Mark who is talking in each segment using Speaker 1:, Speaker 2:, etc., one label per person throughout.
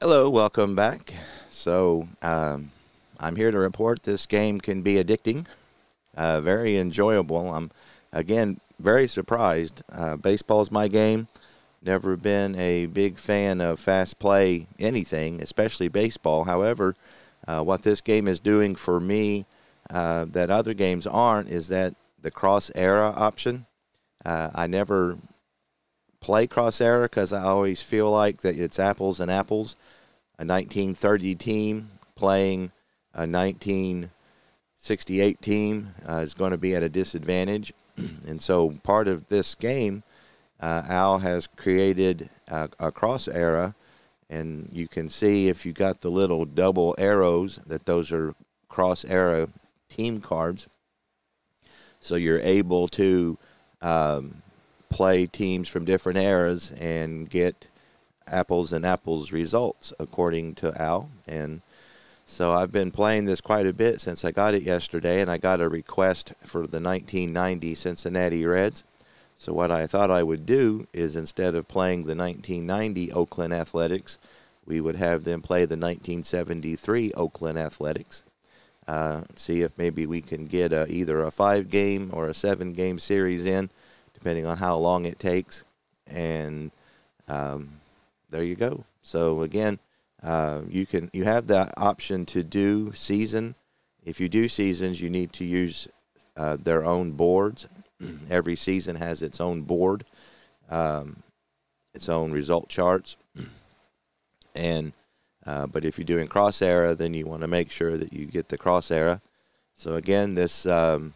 Speaker 1: Hello, welcome back. So, um, I'm here to report this game can be addicting, uh, very enjoyable. I'm, again, very surprised. Uh, baseball's my game. Never been a big fan of fast play anything, especially baseball. However, uh, what this game is doing for me uh, that other games aren't is that the cross era option. Uh, I never play cross era because I always feel like that it's apples and apples. A 1930 team playing a 1968 team uh, is going to be at a disadvantage. and so part of this game, uh, Al has created a, a cross era. And you can see if you got the little double arrows that those are cross era team cards. So you're able to um, play teams from different eras and get apples and apples results according to Al. And so I've been playing this quite a bit since I got it yesterday, and I got a request for the 1990 Cincinnati Reds. So what I thought I would do is instead of playing the 1990 Oakland Athletics, we would have them play the 1973 Oakland Athletics. Uh, see if maybe we can get a, either a five game or a seven game series in, depending on how long it takes. And um, there you go. So again, uh, you can you have the option to do season. If you do seasons, you need to use uh, their own boards. Every season has its own board, um, its own result charts, and uh, but if you're doing cross era, then you want to make sure that you get the cross era. So again, this um,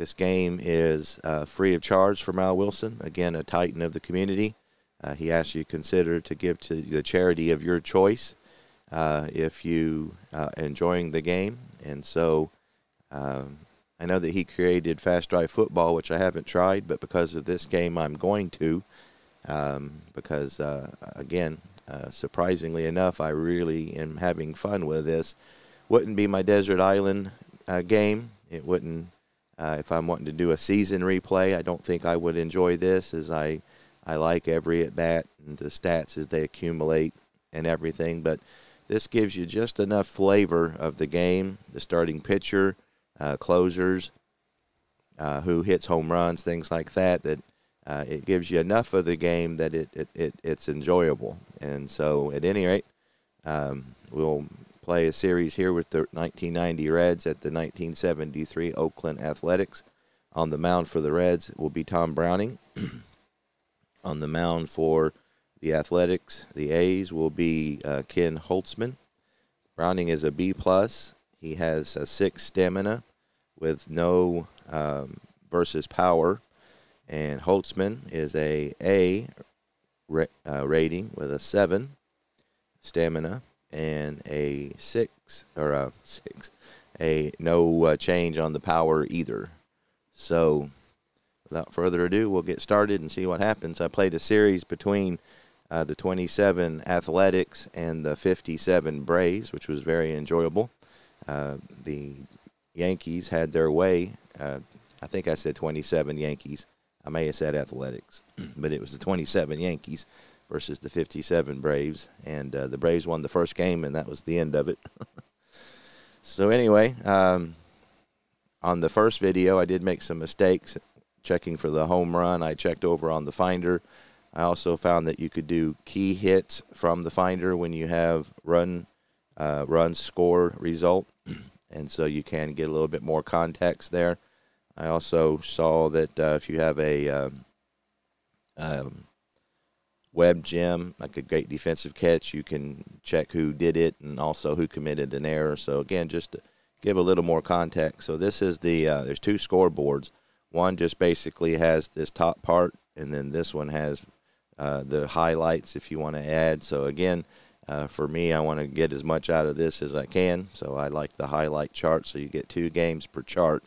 Speaker 1: this game is uh, free of charge for Mal Wilson. Again, a titan of the community. Uh, he asks you to consider to give to the charity of your choice uh, if you uh, enjoying the game. And so um, I know that he created Fast Drive Football, which I haven't tried, but because of this game, I'm going to. Um, because uh, again, uh, surprisingly enough, I really am having fun with this. Wouldn't be my Desert Island uh, game. It wouldn't. If I'm wanting to do a season replay, I don't think I would enjoy this as I I like every at bat and the stats as they accumulate and everything. But this gives you just enough flavor of the game, the starting pitcher, uh, closers, uh, who hits home runs, things like that. That uh, it gives you enough of the game that it, it, it it's enjoyable. And so, at any rate, um, we'll play a series here with the 1990 Reds at the 1973 Oakland Athletics. On the mound for the Reds will be Tom Browning. on the mound for the Athletics. The A's will be uh, Ken Holtzman. Browning is a B plus. He has a six stamina with no um, versus power, and Holtzman is a A uh, rating with a seven stamina and a six or a six, a no uh, change on the power either. So without further ado, we'll get started and see what happens. I played a series between uh, the 27 Athletics and the 57 Braves, which was very enjoyable. Uh, the Yankees had their way. Uh, I think I said 27 Yankees. I may have said Athletics, but it was the 27 Yankees versus the 57 Braves, and uh, the Braves won the first game, and that was the end of it. so anyway. Um, on the first video, I did make some mistakes checking for the home run. I checked over on the finder. I also found that you could do key hits from the finder when you have run uh, run score result, and so you can get a little bit more context there. I also saw that uh, if you have a um, um, web gem, like a great defensive catch, you can check who did it and also who committed an error. So again, just to give a little more context. So this is the uh, there's two scoreboards. One just basically has this top part, and then this one has uh, the highlights if you want to add. So again, uh, for me, I want to get as much out of this as I can. So I like the highlight chart. So you get two games per chart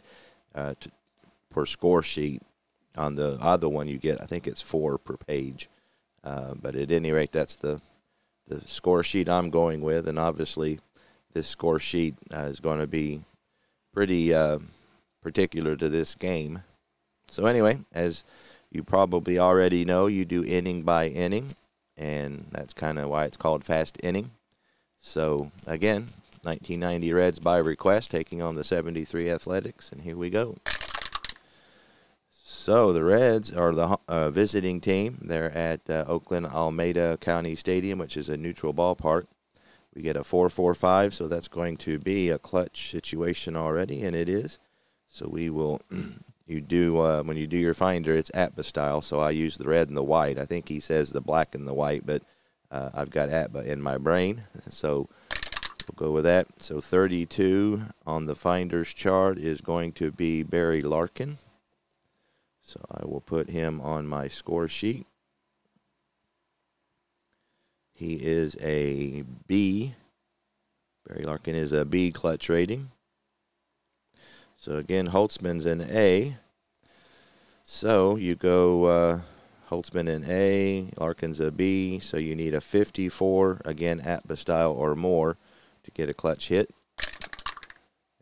Speaker 1: uh, to, per score sheet. On the other one, you get I think it's four per page. Uh, but at any rate, that's the the score sheet I'm going with, and obviously, this score sheet uh, is going to be pretty uh, particular to this game. So anyway, as you probably already know, you do inning by inning. and that's kind of why it's called fast inning. So again, 1990 Reds by request taking on the 73 Athletics, and here we go. So the Reds are the uh, visiting team. They're at uh, Oakland Alameda County Stadium, which is a neutral ballpark. We get a 4-4-5, so that's going to be a clutch situation already, and it is. So we will, you do uh, when you do your finder, it's APBA style. So I use the red and the white. I think he says the black and the white, but uh, I've got APBA in my brain, so we'll go with that. So 32 on the finder's chart is going to be Barry Larkin. So I will put him on my score sheet. He is a B. Barry Larkin is a B clutch rating. So again, Holtzman's an A. So you go uh, Holtzman an A, Larkin's a B. So you need a 54, again, APBA style or more to get a clutch hit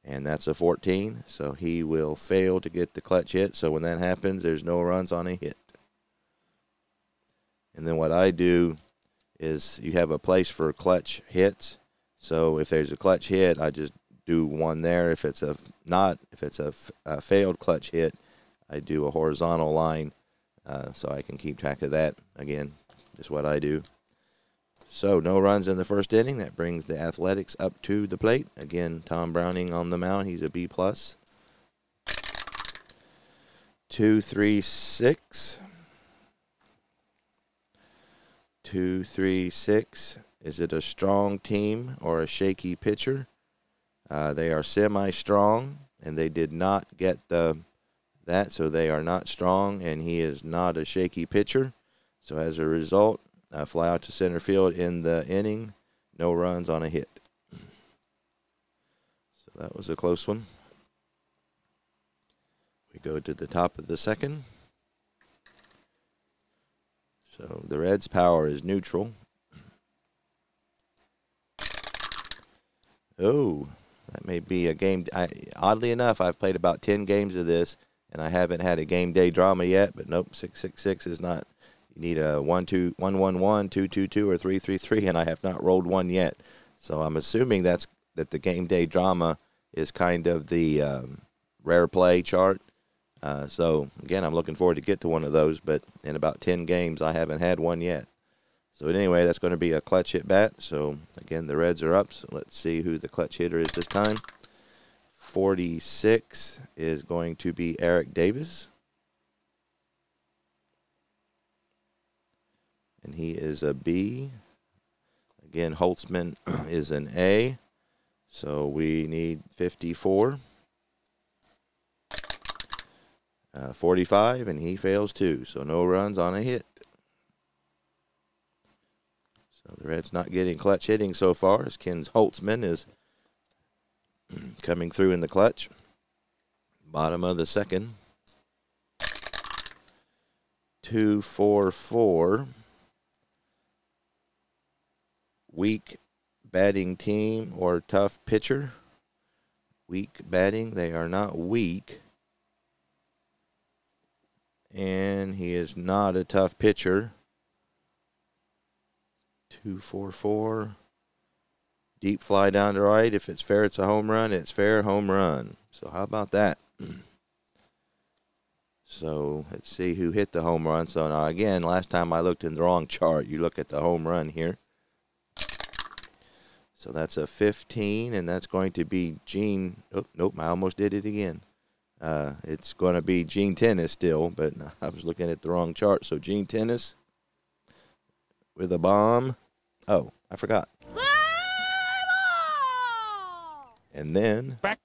Speaker 1: and that's a 14. So he will fail to get the clutch hit. So when that happens, there's no runs on a hit. And then what I do is you have a place for clutch hits. So if there's a clutch hit, I just do one there. If it's a not, if it's a, failed clutch hit, I do a horizontal line uh, so I can keep track of that. Again, just what I do. So no runs in the first inning. That brings the Athletics up to the plate. Again, Tom Browning on the mound. He's a B plus. Two, three, six. Two, three, six. Is it a strong team or a shaky pitcher? Uh, they are semi-strong, and they did not get the that, so they are not strong, and he is not a shaky pitcher. So as a result, uh, fly out to center field in the inning. No runs on a hit. So that was a close one. We go to the top of the second. So the Reds' power is neutral. Oh, that may be a game. I, oddly enough, I've played about 10 games of this, and I haven't had a game day drama yet, but nope, 666 is not you need a one two one one one two two two or three three three, and I have not rolled one yet. So I'm assuming that's that the game day drama is kind of the um, rare play chart. Uh, so again, I'm looking forward to get to one of those, but in about ten games, I haven't had one yet. So anyway, that's going to be a clutch hit bat. So again, the Reds are up. So let's see who the clutch hitter is this time. 46 is going to be Eric Davis. And he is a B. Again, Holtzman is an A. So we need 54. Uh, 45, and he fails too. So no runs on a hit. So the Reds not getting clutch hitting so far as Ken Holtzman is coming through in the clutch. Bottom of the second. Two, four, four weak batting team or tough pitcher. Weak batting. They are not weak. And he is not a tough pitcher. 244. Deep fly down to right. If it's fair, it's a home run. It's fair, home run. So, how about that? So let's see who hit the home run. So now again, last time I looked in the wrong chart. You look at the home run here. So that's a 15, and that's going to be Gene. Oh, nope, I almost did it again. Uh, it's going to be Gene Tenace still, but I was looking at the wrong chart. So Gene Tenace with a bomb. Oh, I forgot. And then
Speaker 2: back,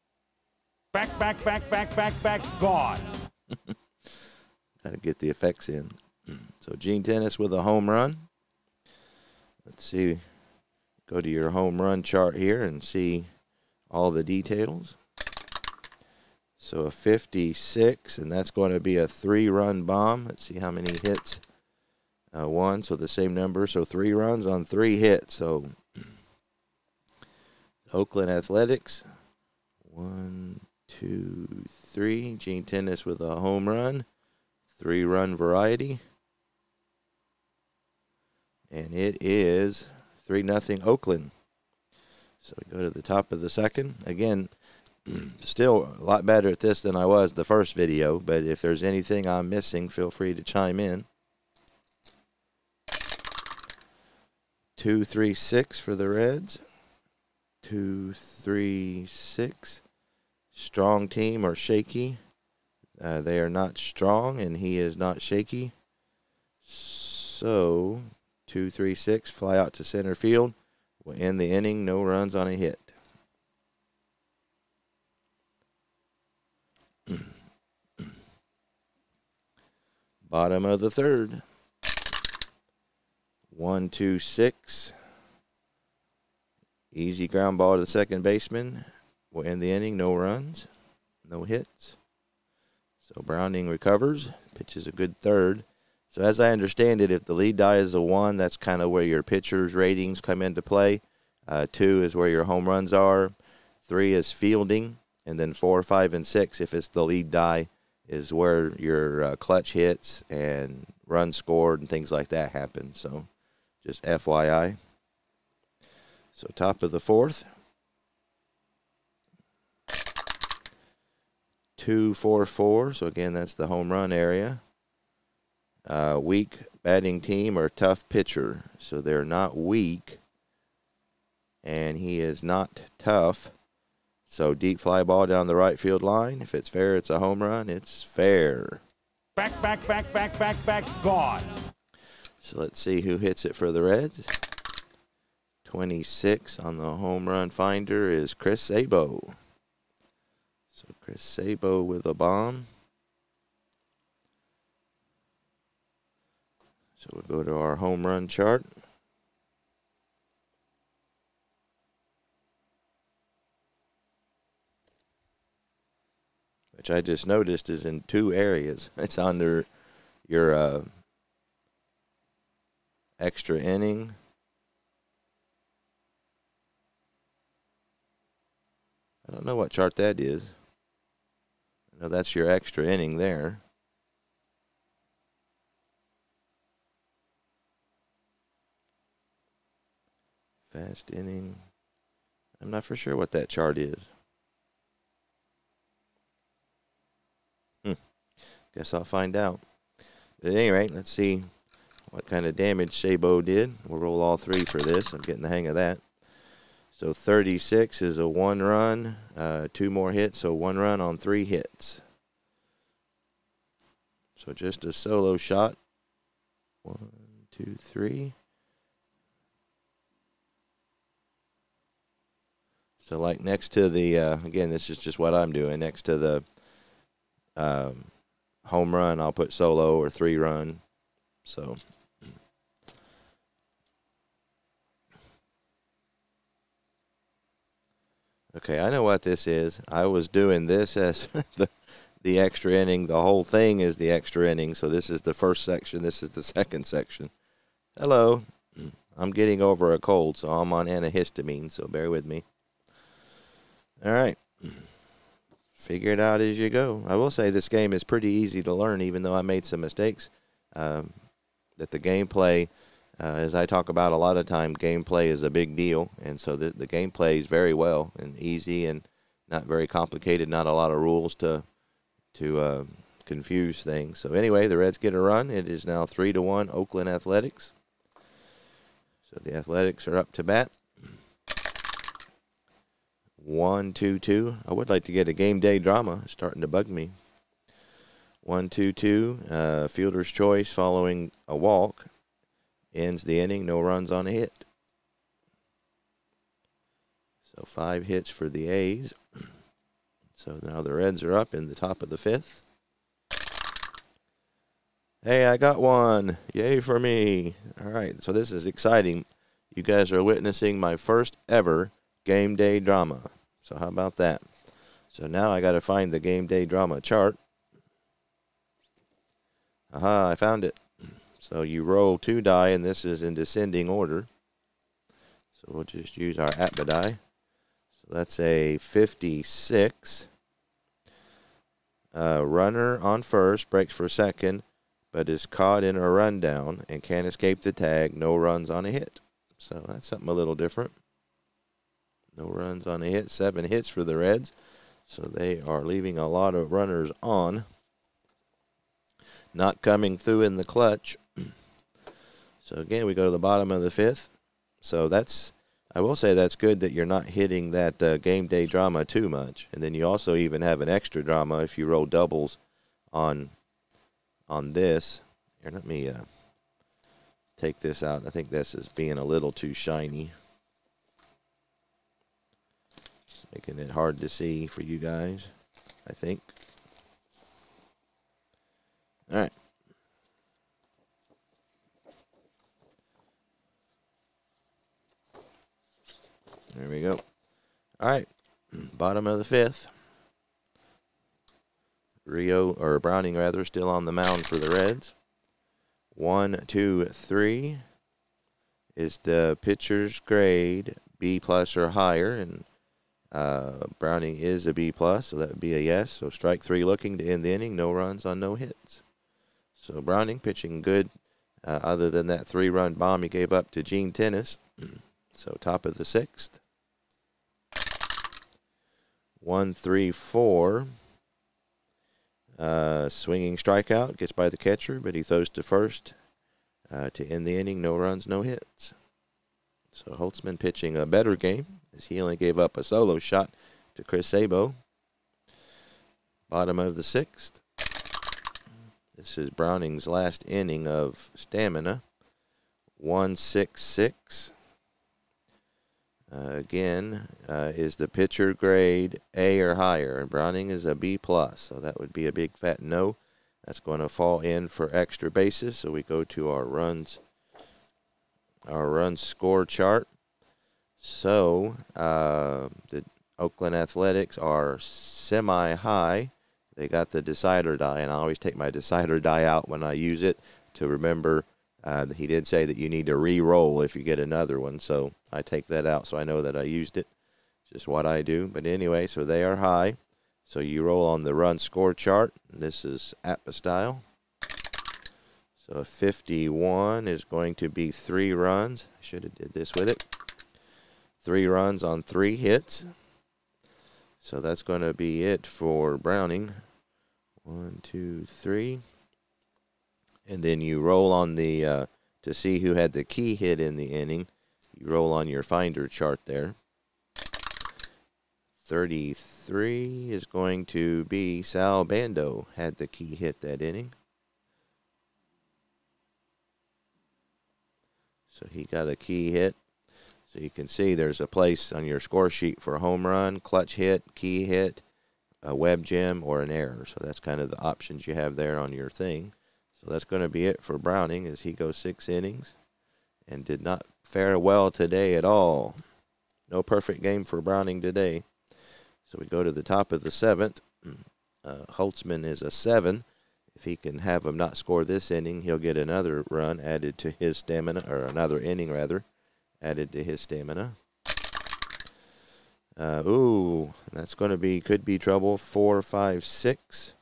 Speaker 2: back, back, back, back, back, back, gone.
Speaker 1: Got to get the effects in. So Gene Tenace with a home run. Let's see go to your home run chart here and see all the details. So a 56, and that's going to be a three-run bomb. Let's see how many hits. Uh, one, so the same number. So three runs on three hits. So Oakland Athletics, one, two, three. Gene Tenace with a home run, three-run variety. and it is 3 nothing Oakland. So we go to the top of the second. Again, still a lot better at this than I was the first video, but if there's anything I'm missing, feel free to chime in. Two, three, six for the Reds. Two, three, six. Strong team or shaky? Uh, they are not strong, and he is not shaky. So, two, three, six, fly out to center field. Will end the inning, no runs on a hit. Bottom of the third. One, two, six. Easy ground ball to the second baseman. Will end the inning, no runs, no hits. So Browning recovers, pitches a good third. So as I understand it, if the lead die is a one, that's kind of where your pitcher's ratings come into play. Uh, two is where your home runs are. Three is fielding, and then four, five, and six, if it's the lead die, is where your uh, clutch hits and runs scored and things like that happen. So just FYI. So top of the fourth. Two, four, four. So again, that's the home run area. Uh, weak batting team or tough pitcher. So they're not weak. And he is not tough. So deep fly ball down the right field line. If it's fair, it's a home run. It's fair.
Speaker 2: Back, back, back, back, back, back, gone.
Speaker 1: So let's see who hits it for the Reds. 26 on the home run finder is Chris Sabo. So Chris Sabo with a bomb. So we'll go to our home run chart. Which I just noticed is in two areas. It's under your uh, extra inning. I don't know what chart that is. Know that's your extra inning there. Fast inning. I'm not for sure what that chart is. Hmm. Guess I'll find out. But at any rate, let's see what kind of damage Sabo did. We'll roll all three for this. I'm getting the hang of that. So 36 is a one run, uh, two more hits, so one run on three hits. So just a solo shot. One, two, three. So like next to the uh, again, this is just what I'm doing. Next to the um, home run, I'll put solo or three run. So Okay, I know what this is. I was doing this as the the extra inning. The whole thing is the extra inning. So this is the first section. This is the second section. Hello. I'm getting over a cold, so I'm on antihistamine, so bear with me. All right. Figure it out as you go. I will say this game is pretty easy to learn, even though I made some mistakes. Um, that the gameplay uh, as I talk about a lot of time, gameplay is a big deal, and so the the game plays very well and easy and not very complicated. Not a lot of rules to to uh, confuse things. So anyway, the Reds get a run. It is now three to one Oakland Athletics. So the Athletics are up to bat. One, two, two. I would like to get a game day drama. It's starting to bug me. One, two, two. Uh, fielder's choice following a walk ends the inning, no runs on a hit. So five hits for the A's. So now the Reds are up in the top of the fifth. Hey, I got one. Yay for me. All right, so this is exciting. You guys are witnessing my first ever game day drama. So how about that? So now I got to find the game day drama chart. Aha, I found it. So you roll two die, and this is in descending order. So we'll just use our APBA die. So that's a 56. Uh, runner on first, breaks for second, but is caught in a rundown and can't escape the tag. No runs on a hit. So that's something a little different. No runs on a hit. Seven hits for the Reds. So they are leaving a lot of runners on. Not coming through in the clutch. so again, we go to the bottom of the fifth. So that's, I will say that's good that you're not hitting that uh, game day drama too much. And then you also even have an extra drama if you roll doubles on on this. Here, let me uh, take this out. I think this is being a little too shiny. It's making it hard to see for you guys, I think. All right. There we go. All right. Bottom of the fifth. Rijo or Browning rather still on the mound for the Reds. One, two, three is the pitcher's grade B plus or higher, and uh, Browning is a B plus, so that would be a yes. So strike three, looking to end the inning. No runs on no hits. So Browning pitching good, uh, other than that three-run bomb he gave up to Gene Tenace. so top of the sixth. One, three, four. Uh, swinging strikeout gets by the catcher, but he throws to first uh, to end the inning. No runs, no hits. So Holtzman pitching a better game as he only gave up a solo shot to Chris Sabo. Bottom of the sixth. This is Browning's last inning of stamina. 166. Uh, again, uh, is the pitcher grade A or higher? And Browning is a B plus, so that would be a big fat no. That's going to fall in for extra bases. So we go to our runs, our run score chart. So uh, the Oakland Athletics are semi high. They got the decider die, and I always take my decider die out when I use it to remember uh, he did say that you need to re-roll if you get another one, so I take that out so I know that I used it. Just what I do. But anyway, so they are high. So you roll on the run score chart. This is APBA style. So 51 is going to be three runs. I should have did this with it. Three runs on three hits. So that's going to be it for Browning. One, two, three and then you roll on the uh, to see who had the key hit in the inning. You roll on your finder chart there. 33 is going to be Sal Bando had the key hit that inning. So he got a key hit. So you can see there's a place on your score sheet for a home run, clutch hit, key hit, a web gem, or an error. So that's kind of the options you have there on your thing. So that's going to be it for Browning as he goes six innings and did not fare well today at all. No perfect game for Browning today. So we go to the top of the seventh. Uh, Holtzman is a seven. If he can have him not score this inning, he'll get another run added to his stamina, or another inning rather, added to his stamina. Uh, ooh, that's going to be could be trouble. Four, five, six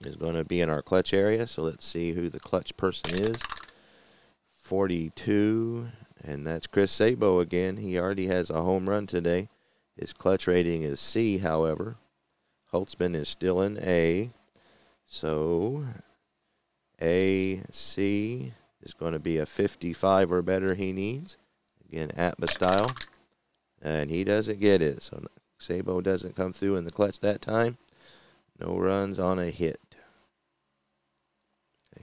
Speaker 1: is going to be in our clutch area. So let's see who the clutch person is. 42, and that's Chris Sabo again. He already has a home run today. His clutch rating is C, however. Holtzman is still in A. So A, C is going to be a 55 or better he needs. Again, APBA style. And he doesn't get it. So Sabo doesn't come through in the clutch that time. No runs on a hit.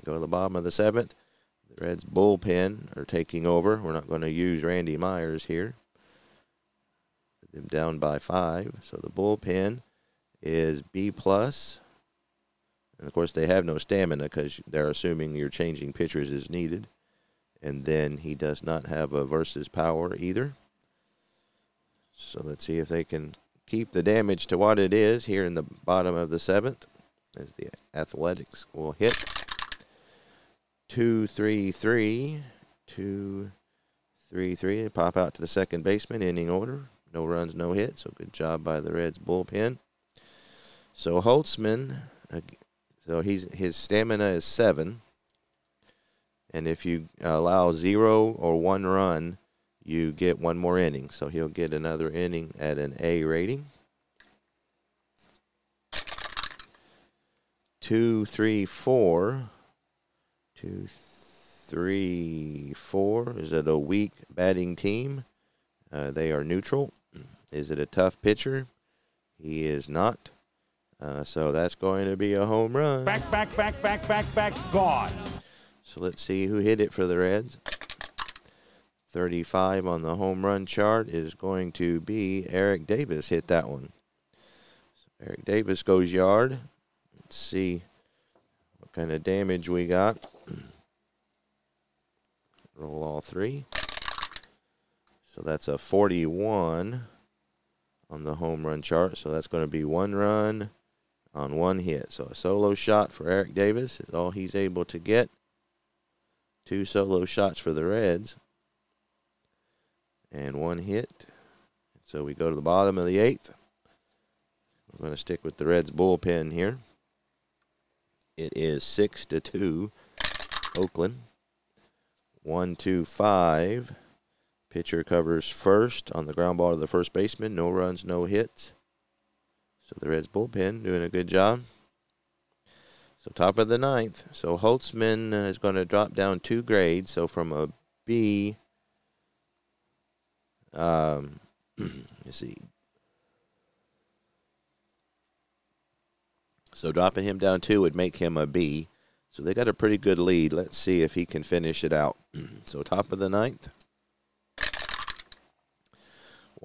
Speaker 1: Go to the bottom of the seventh. The Reds bullpen are taking over. We're not going to use Randy Myers here. Them down by five. So the bullpen is B plus. And of course, they have no stamina because they're assuming you're changing pitchers as needed. And then he does not have a versus power either. So let's see if they can keep the damage to what it is here in the bottom of the seventh as the Athletics will hit two, three, three, two, three, three. Pop out to the second baseman, inning order. No runs, no hits. So good job by the Reds bullpen. So Holtzman, So he's his stamina is seven. And if you allow zero or one run, you get one more inning. So he'll get another inning at an A rating. Two, three, four. Two, three, four. Is it a weak batting team? Uh, they are neutral. Is it a tough pitcher? He is not. Uh, so that's going to be a home run.
Speaker 2: Back, back, back, back, back, back, gone.
Speaker 1: So let's see who hit it for the Reds. 35 on the home run chart is going to be Eric Davis hit that one. So Eric Davis goes yard. Let's see what kind of damage we got. Roll all three. So that's a 41 on the home run chart. So that's going to be one run on one hit. So a solo shot for Eric Davis is all he's able to get. Two solo shots for the Reds. And one hit. So we go to the bottom of the eighth. We're going to stick with the Reds bullpen here. It is six to two. Oakland. One, two, five. Pitcher covers first on the ground ball to the first baseman. No runs, no hits. So the Reds bullpen doing a good job. So top of the ninth. So Holtzman uh, is going to drop down two grades. So from a B, um, let's see. So dropping him down two would make him a B. So they got a pretty good lead. Let's see if he can finish it out. so top of the ninth.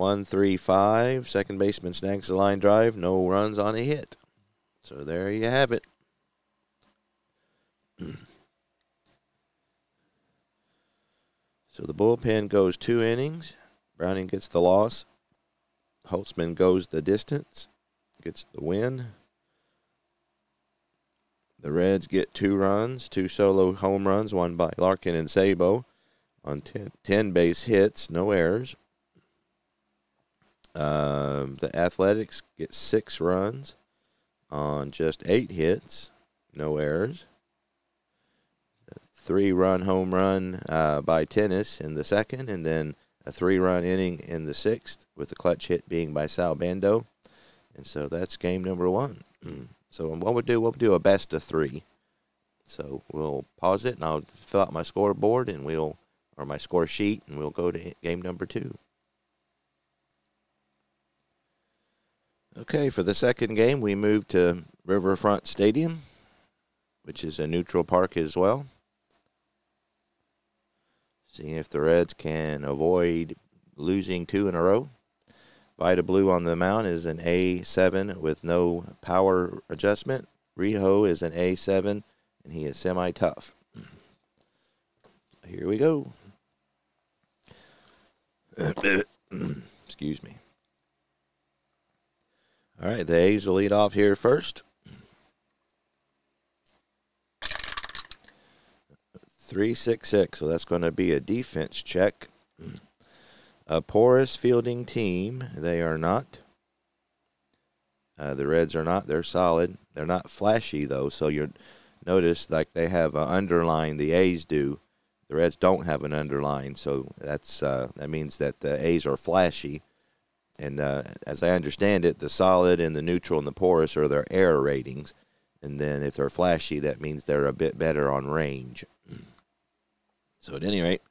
Speaker 1: One, three, five. Second baseman snags the line drive. No runs on a hit. So there you have it. so the bullpen goes two innings. Browning gets the loss. Holtzman goes the distance, gets the win. The Reds get two runs, two solo home runs, one by Larkin and Sabo on 10, 10 base hits, no errors. Um, the Athletics get six runs on just eight hits, no errors. Three run home run uh, by Tenace in the second, and then a three run inning in the sixth, with the clutch hit being by Sal Bando. And so that's game number one. so what we'll do, we'll do a best of three. So we'll pause it, and I'll fill out my scoreboard, and we'll, or my score sheet, and we'll go to game number two. Okay, for the second game, we move to Riverfront Stadium, which is a neutral park as well. Seeing if the Reds can avoid losing two in a row. Vida Blue on the mound is an A7 with no power adjustment. Rijo is an A7, and he is semi tough. Here we go. Excuse me. All right, the A's will lead off here first. Three six six. So that's going to be a defense check. A porous fielding team. They are not. Uh, the Reds are not. They're solid. They're not flashy though. So you notice like they have an underline. The A's do. The Reds don't have an underline. So that's uh, that means that the A's are flashy. And uh, as I understand it, the solid and the neutral and the porous are their air ratings. And then if they're flashy, that means they're a bit better on range. So at any rate,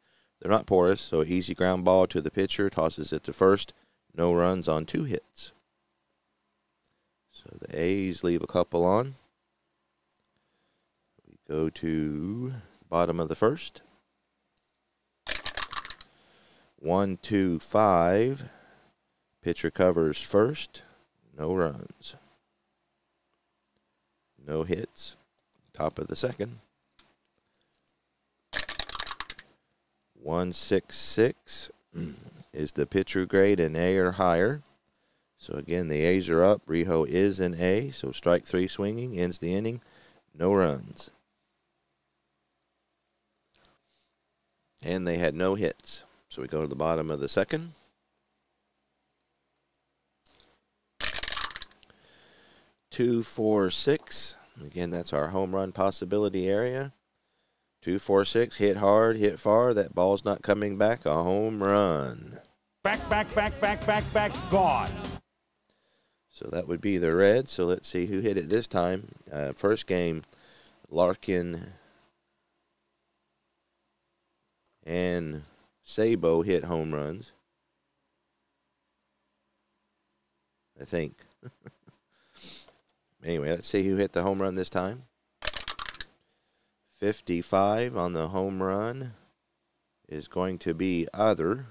Speaker 1: they're not porous. So easy ground ball to the pitcher, tosses it to first. No runs on two hits. So the A's leave a couple on. We go to bottom of the first. One, two, five. Pitcher covers first. No runs. No hits. Top of the second. 166 is the pitcher grade an A or higher. So again, the A's are up. Rijo is an A. So strike three swinging ends the inning. No runs. And they had no hits. So we go to the bottom of the second. Two, four, six. Again, that's our home run possibility area. Two, four, six, hit hard, hit far. That ball's not coming back. A home run.
Speaker 2: Back, back, back, back, back, back, gone.
Speaker 1: So that would be the red. So let's see who hit it this time. Uh, first game, Larkin and Sabo hit home runs. I think. anyway, let's see who hit the home run this time. 55 on the home run is going to be other.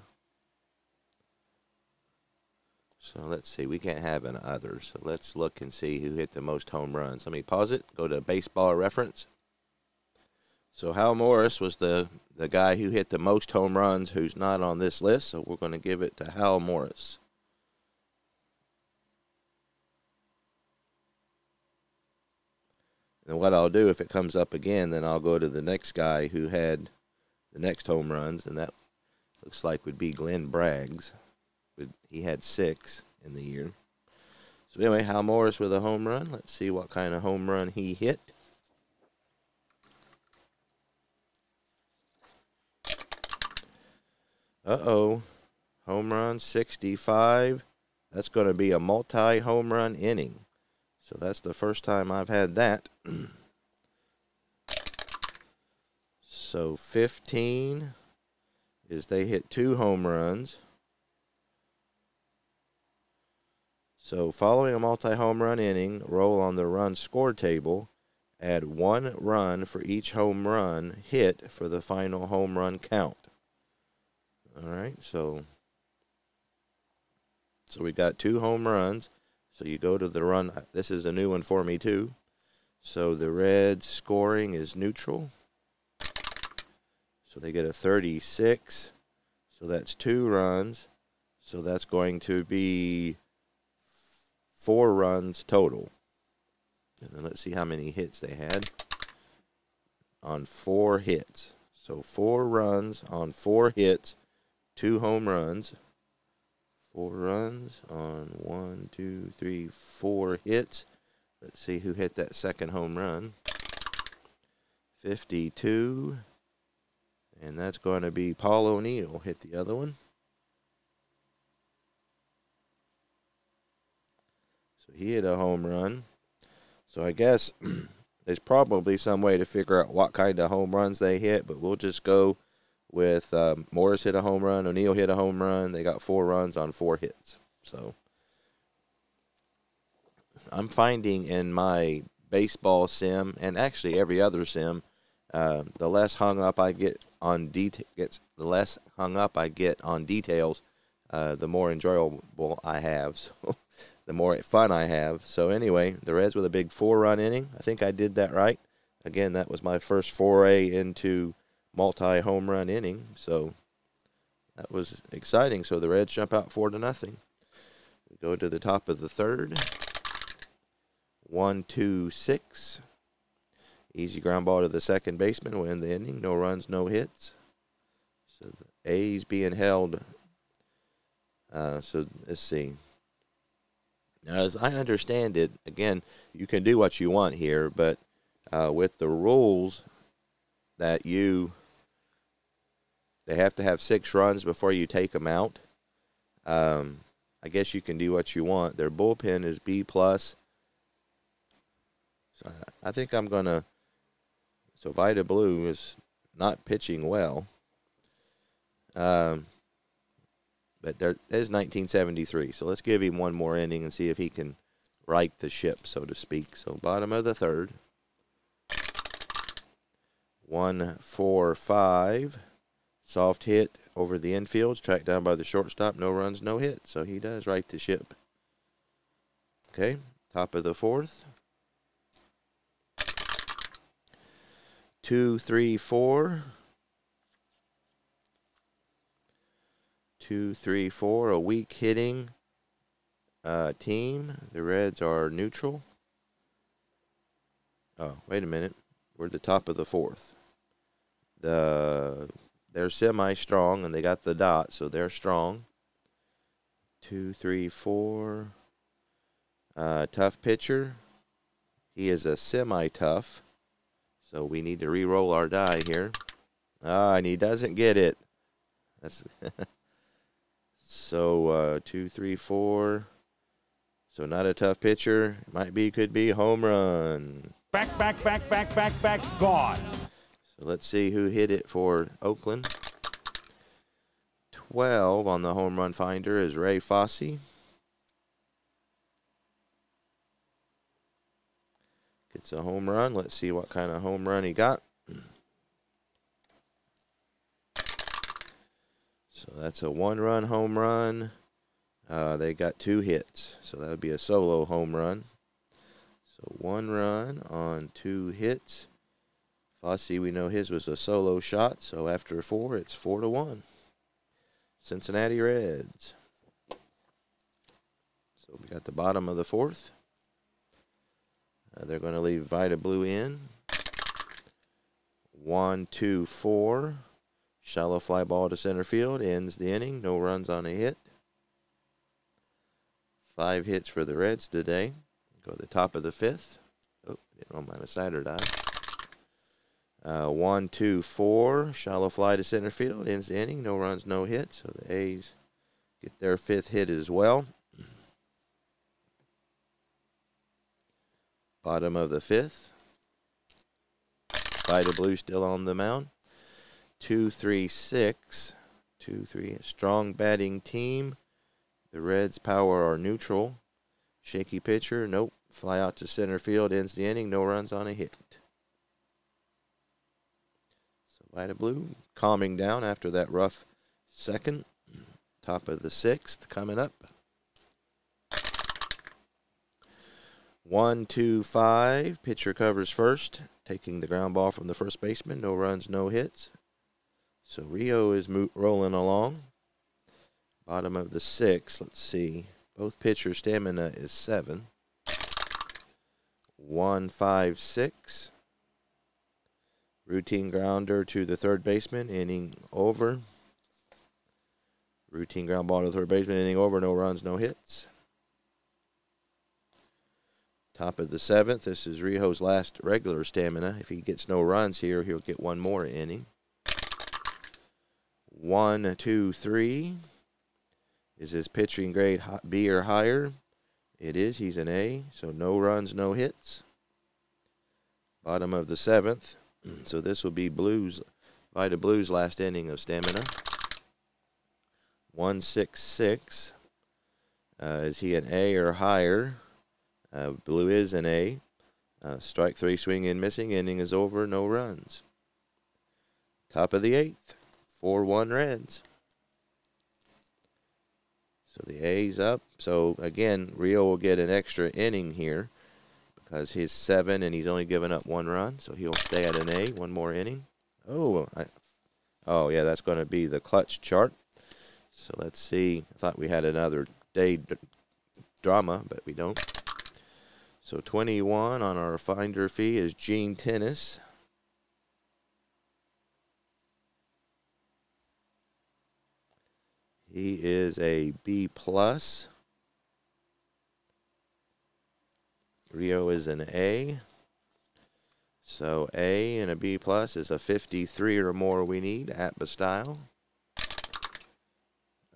Speaker 1: So let's see. We can't have an other. So let's look and see who hit the most home runs. Let me pause it. Go to baseball reference. So Hal Morris was the, the guy who hit the most home runs who's not on this list. So we're going to give it to Hal Morris. And what I'll do if it comes up again, then I'll go to the next guy who had the next home runs, and that looks like would be Glenn Braggs. He had six in the year. So anyway, Hal Morris with a home run. Let's see what kind of home run he hit. Uh-oh. Home run 65. That's going to be a multi-home run inning. So that's the first time I've had that. so 15 is they hit two home runs. So following a multi-home run inning, roll on the run score table, add one run for each home run hit for the final home run count. All right, so so we got two home runs. So you go to the run. Uh, this is a new one for me too. So the red scoring is neutral. So they get a 36. So that's two runs. So that's going to be four runs total. And then let's see how many hits they had on four hits. So four runs on four hits, two home runs. Four runs on one, two, three, four hits. Let's see who hit that second home run. 52. And that's going to be Paul O'Neill hit the other one. So he hit a home run. So I guess there's probably some way to figure out what kind of home runs they hit, but we'll just go with um, Morris hit a home run, O'Neill hit a home run. They got four runs on four hits. So I'm finding in my baseball sim and actually every other sim, uh, the less hung up I get on details, the less hung up I get on details, uh, the more enjoyable I have. So the more fun I have. So anyway, the Reds with a big four-run inning. I think I did that right. Again, that was my first foray into multi home run inning. So that was exciting. So the Reds jump out four to nothing. We go to the top of the third. One, two, six. Easy ground ball to the second baseman. Win the inning. No runs, no hits. So the A's being held. Uh, so let's see. Now, as I understand it, again, you can do what you want here, but uh, with the rules that you they have to have six runs before you take them out. Um, I guess you can do what you want. Their bullpen is B plus. So I think I'm gonna. So Vida Blue is not pitching well. Um, but there is 1973. So let's give him one more inning and see if he can right the ship, so to speak. So bottom of the third. One, four, five. Soft hit over the infield, tracked down by the shortstop. No runs, no hits. So he does right the ship. Okay, top of the fourth. Two, three, four. Two, three, four. A weak hitting uh, team. The Reds are neutral. Oh, wait a minute. We're at the top of the fourth. The they're semi strong and they got the dot, so they're strong. Two, three, four. Uh, tough pitcher. He is a semi-tough, so we need to re-roll our die here. Ah, and he doesn't get it. That's so uh, two, three, four. So not a tough pitcher. Might be, could be home run.
Speaker 2: Back, back, back, back, back, back, gone.
Speaker 1: So let's see who hit it for Oakland. 12 on the home run finder is Ray Fosse. Gets a home run. Let's see what kind of home run he got. So that's a one run home run. Uh, they got two hits. So that would be a solo home run. So one run on two hits. Fosse, we know his was a solo shot. So after four, it's four to one. Cincinnati Reds. So we got the bottom of the fourth. Uh, they're going to leave Vida Blue in. One, two, four. Shallow fly ball to center field. Ends the inning. No runs on a hit. Five hits for the Reds today. Go to the top of the fifth. Oh, didn't roll my slider die. Uh, one, two, four. Shallow fly to center field. Ends the inning. No runs, no hits. So the A's get their fifth hit as well. Bottom of the fifth. Vida Blue still on the mound. Two, three, six. Two, three. Strong batting team. The Reds' power are neutral. Shaky pitcher. Nope. Fly out to center field. Ends the inning. No runs on a hit. So Vida Blue calming down after that rough second. Top of the sixth coming up. One, two, five. Pitcher covers first, taking the ground ball from the first baseman. No runs, no hits. So Rijo is rolling along. Bottom of the sixth. Let's see. Both pitchers' stamina is seven. One, five, six. Routine grounder to the third baseman. Inning over. Routine ground ball to the third baseman. Inning over. No runs, no hits. Top of the seventh. This is Rijo's last regular stamina. If he gets no runs here, he'll get one more inning. One, two, three. Is his pitching grade B or higher? It is. He's an A. So no runs, no hits. Bottom of the seventh. So this will be Blues, Vida Blues' last inning of stamina. One, six, six. Uh, is he an A or higher? Uh, blue is an A. Uh, strike three, swing in, missing. Inning is over, no runs. Top of the eighth, 4 1 Reds. So the A's up. So again, Rijo will get an extra inning here because he's seven and he's only given up one run. So he'll stay at an A, one more inning. Oh, I, oh yeah, that's going to be the clutch chart. So let's see. I thought we had another day drama, but we don't. So 21 on our finder fee is Gene Tenace. He is a B plus. Rijo is an A. So A and a B plus is a 53 or more we need at Bastile.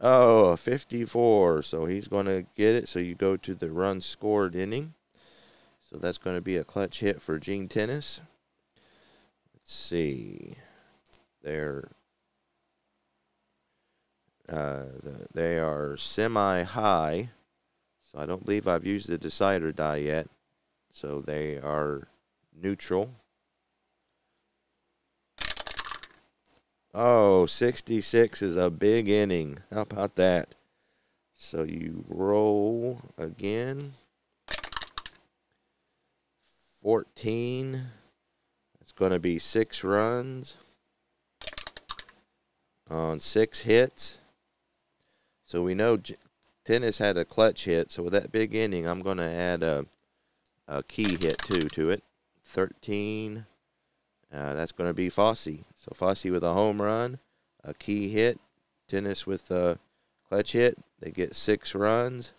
Speaker 1: Oh, 54. So he's going to get it. So you go to the run scored inning. So that's going to be a clutch hit for Gene Tenace. Let's see. They're uh, they are semi high. So I don't believe I've used the decider die yet. So they are neutral. Oh, 66 is a big inning. How about that? So you roll again. 14. It's going to be six runs on six hits. So we know Tenace had a clutch hit. So with that big inning, I'm going to add a, a key hit too to it. 13. Uh, that's going to be Fosse. So Fosse with a home run, a key hit. Tenace with a clutch hit. They get six runs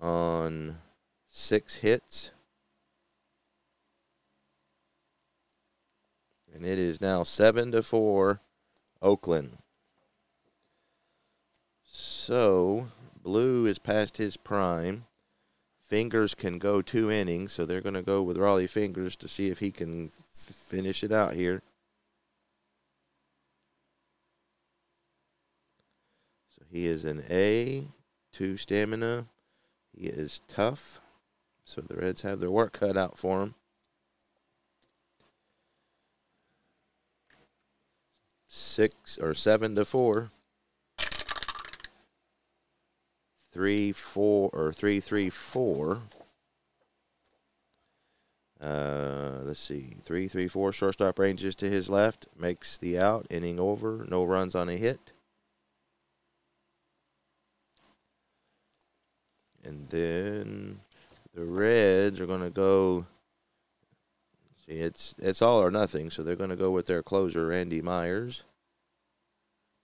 Speaker 1: on six hits. And it is now 7 to 4 Oakland. So, Blue is past his prime. Fingers can go two innings, so they're going to go with Rollie Fingers to see if he can finish it out here. So he is an A, two stamina. He is tough, so the Reds have their work cut out for him. Six or seven to four. Three four or three three four. Uh, let's see, three three four. Shortstop ranges to his left, makes the out. Inning over. No runs on a hit. And then the Reds are going to go. See, it's it's all or nothing, so they're going to go with their closer, Randy Myers.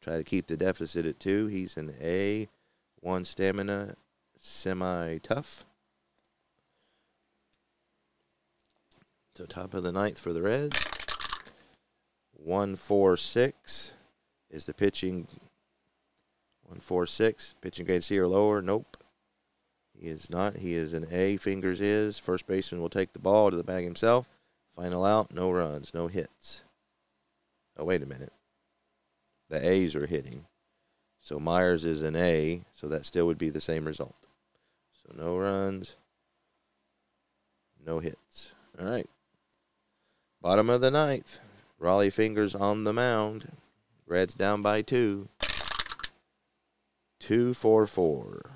Speaker 1: Try to keep the deficit at two. He's an A one stamina, semi tough. So top of the ninth for the Reds. One four six is the pitching. One four six pitching grade C or lower. Nope. He is not. He is an A. Fingers is. First baseman will take the ball to the bag himself. Final out. No runs. No hits. Oh wait a minute. The A's are hitting. So Myers is an A, so that still would be the same result. So no runs, no hits. All right. Bottom of the ninth. Rollie Fingers on the mound. Reds down by two. Two four four.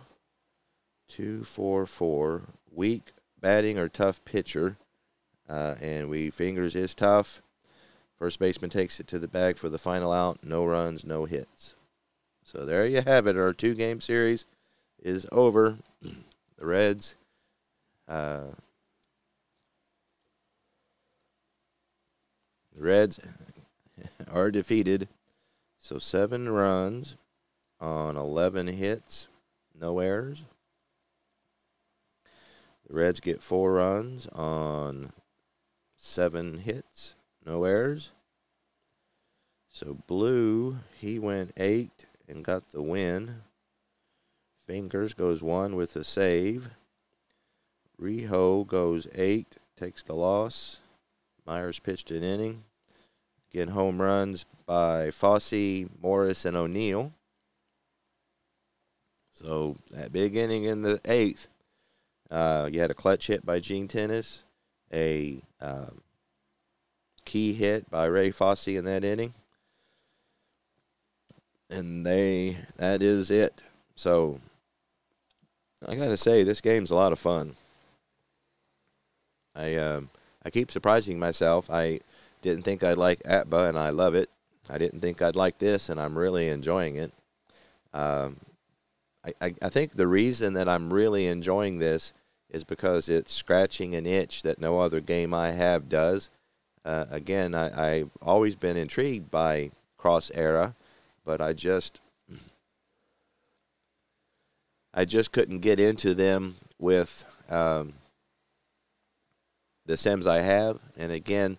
Speaker 1: Two four four. Weak batting or tough pitcher. Uh, and we Fingers is tough. First baseman takes it to the bag for the final out. No runs, no hits. So there you have it. Our two game series is over. The Reds uh, the Reds are defeated. So seven runs on 11 hits, no errors. The Reds get four runs on seven hits, no errors. So Blue, he went eight and got the win. Fingers goes one with a save. Rijo goes eight, takes the loss. Myers pitched an inning. Again, home runs by Fosse, Morris, and O'Neill. So that big inning in the eighth, uh, you had a clutch hit by Gene Tenace, a um, key hit by Ray Fosse in that inning and they that is it. So I got to say this game's a lot of fun. I um, I keep surprising myself. I didn't think I'd like APBA, and I love it. I didn't think I'd like this, and I'm really enjoying it. Um, I, I, I think the reason that I'm really enjoying this is because it's scratching an itch that no other game I have does. Uh, again, I, I've always been intrigued by Cross Era but I just I just couldn't get into them with um, the sims I have. And again,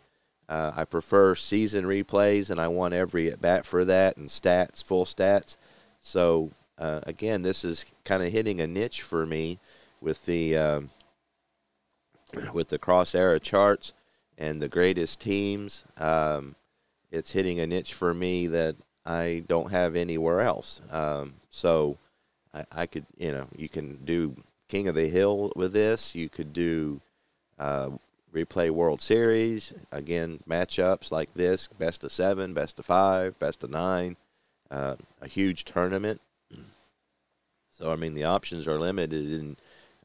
Speaker 1: uh, I prefer season replays, and I want every at bat for that and stats, full stats. So uh, again, this is kind of hitting a niche for me with the um, with the cross era charts and the greatest teams. Um, it's hitting a niche for me that I don't have anywhere else. Um, so I, I, could, you know, you can do King of the Hill with this. You could do uh, replay World Series again, matchups like this: best of seven, best of five, best of nine, uh, a huge tournament. So I mean, the options are limited, and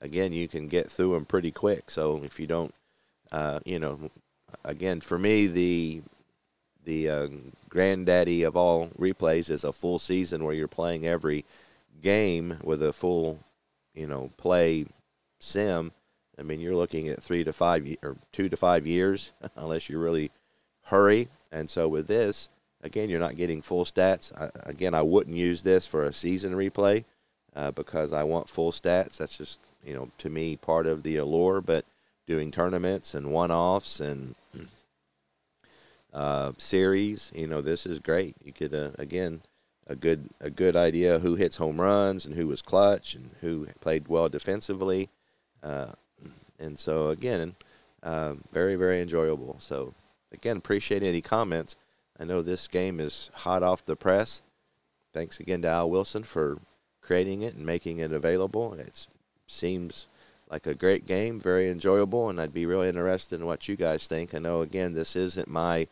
Speaker 1: again, you can get through them pretty quick. So if you don't, uh, you know, again, for me, the the uh, granddaddy of all replays is a full season where you're playing every game with a full, you know, play sim. I mean, you're looking at three to five or two to five years, unless you really hurry. And so with this, again, you're not getting full stats. I, again, I wouldn't use this for a season replay uh, because I want full stats. That's just you know to me part of the allure. But doing tournaments and one-offs and uh, series. You know, this is great. You get a again a good a good idea who hits home runs and who was clutch and who played well defensively. Uh, and so again, uh, very very enjoyable. So again, appreciate any comments. I know this game is hot off the press. Thanks again to Al Wilson for creating it and making it available. It seems like a great game, very enjoyable, and I'd be really interested in what you guys think. I know again this isn't my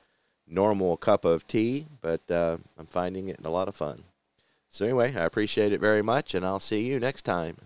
Speaker 1: normal cup of tea, but uh, I'm finding it a lot of fun. So anyway, I appreciate it very much, and I'll see you next time.